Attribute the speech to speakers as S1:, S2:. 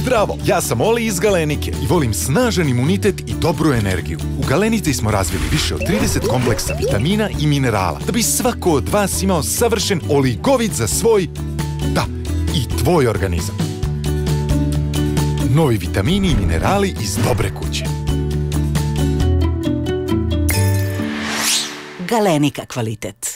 S1: Zdravo, ja sam Oli iz Galenike i volim snažan imunitet i dobru energiju. U Galenici smo razvili više od 30 kompleksa vitamina i minerala da bi svako od vas imao savršen oligovit za svoj, da, i tvoj organizam. Novi vitamini i minerali iz dobre kuće.
S2: Galenika kvalitet.